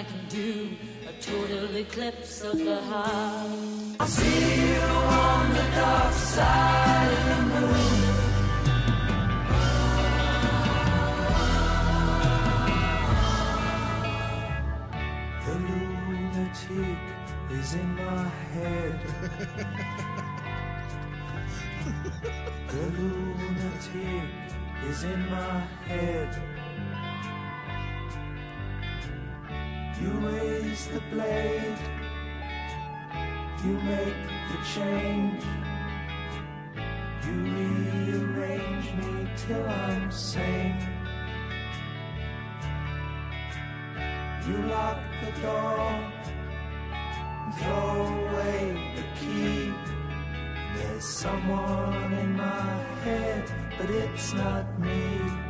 I can do. A total eclipse of the heart. I see you on the dark side make the change. You rearrange me till I'm sane. You lock the door, throw away the key. There's someone in my head, but it's not me.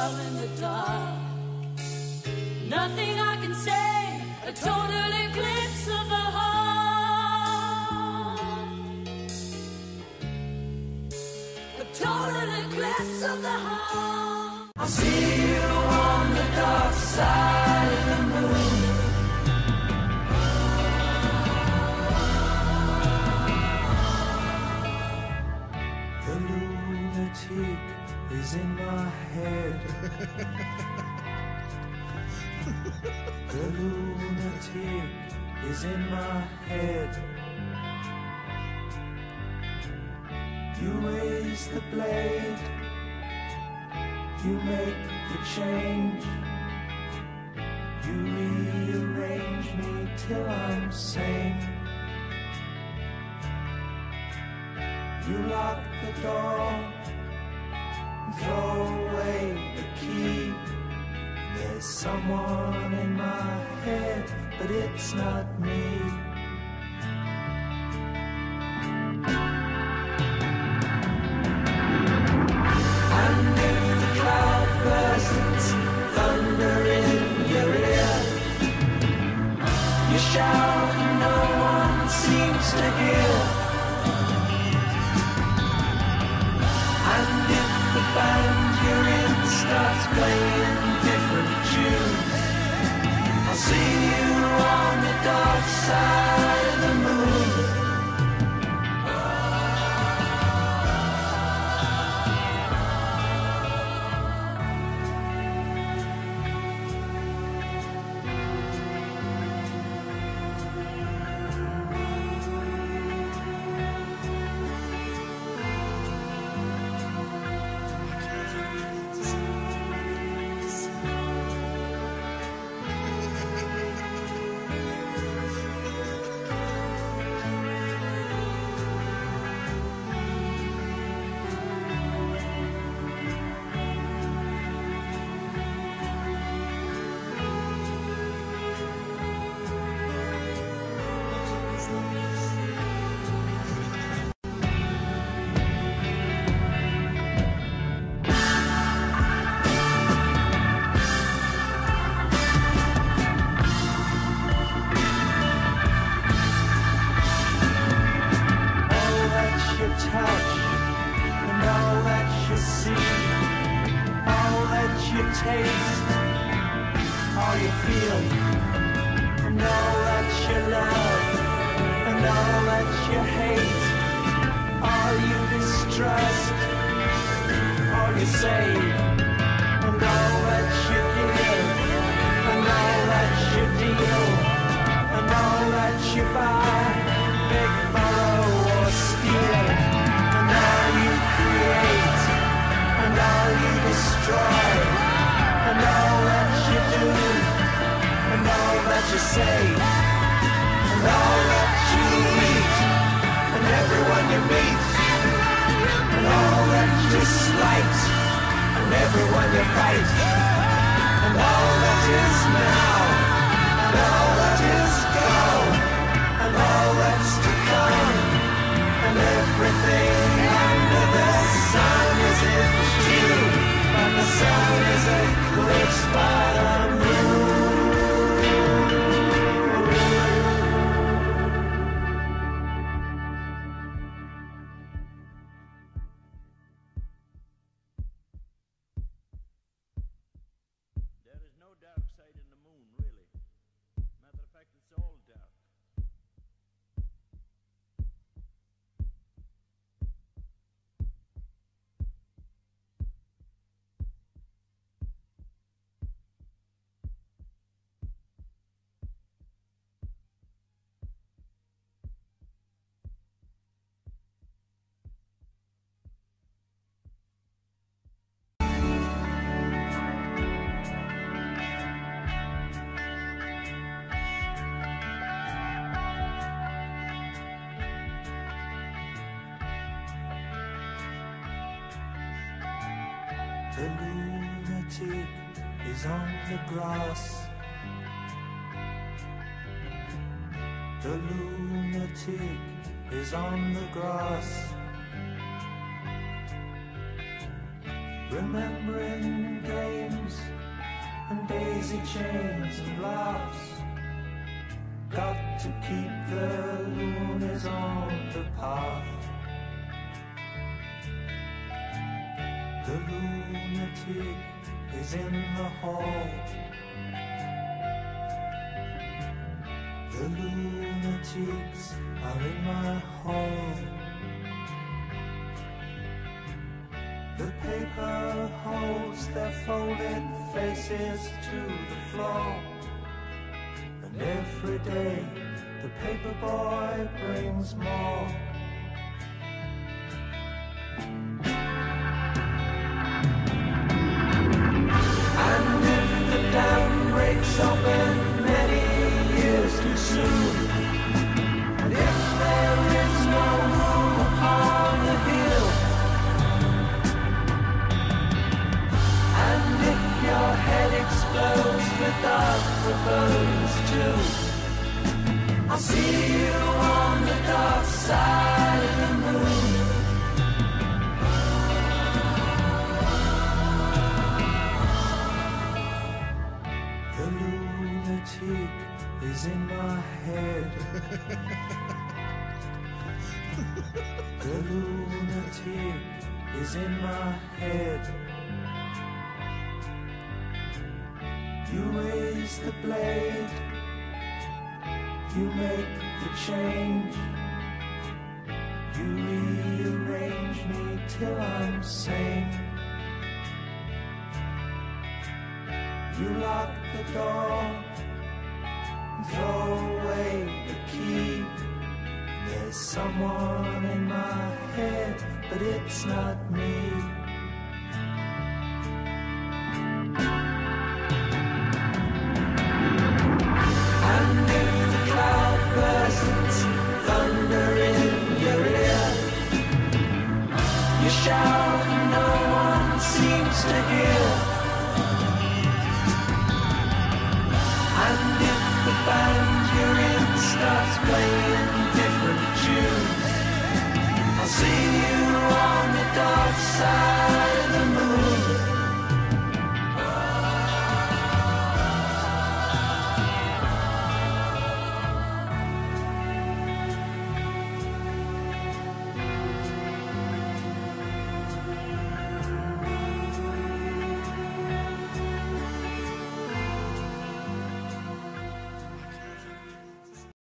love in the dark. Nothing I can say, a total eclipse of the heart. A total eclipse of the heart. I'll see you on the dark side. is in my head. the lunatic is in my head. You raise the blade, you make the change. You rearrange me till I'm sane. You lock the door throw away the key. There's someone in my head, but it's not me. Starts playing different tunes, I'll see you on the dark side see, all that you taste, all you feel, and all that you love. And all that you hate, all you distrust, all you save, and all that you say, and all that you eat, and everyone you meet, and all that you slight, and everyone you fight, and all that is now, The lunatic is on the grass. The lunatic is on the grass. Remembering games and daisy chains and laughs. Got to keep the loonies on the path. The lunatic is in the hall. The lunatics are in my hall. The paper holds their folded faces to the floor. And every day the paper boy brings more. I'll see you on the dark side my head. the lunatic is in my head. You raise the blade, you make the change. You rearrange me till I'm sane. You lock the door throw away the key. There's someone in my head, but it's not me.